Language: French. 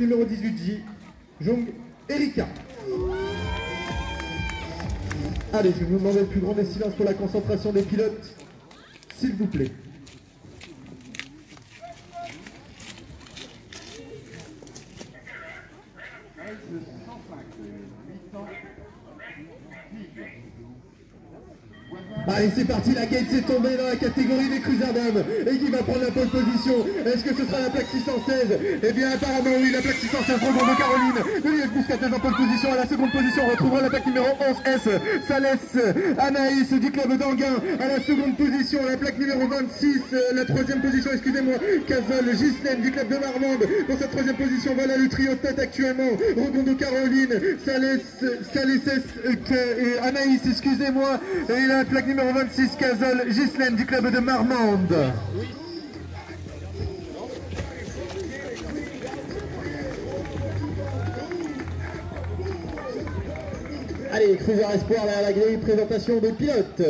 Numéro 18J, Jong Erika. Allez, je vais vous demander le plus grand des silences pour la concentration des pilotes, s'il vous plaît. Allez, c'est parti, la gate s'est tombée dans la catégorie des cruisers et qui va prendre la pole position? Est-ce que ce sera la plaque 616 Eh bien, apparemment, oui, la plaque 616 rejoint de Caroline. Elias Bouscates en pole position. À la seconde position, on retrouvera la plaque numéro 11S. Salès Anaïs du club d'Anguin. À la seconde position, la plaque numéro 26. La troisième position, excusez-moi, Cazol Gislaine du club de Marmande. Dans cette troisième position, voilà le trio tête actuellement. Regondo Caroline, Salès, Salès et Anaïs, excusez-moi. Et la plaque numéro 26, Cazol Gislaine du club de Marmande. Allez, Cruiser Espoir, là, la grille, présentation des pilotes.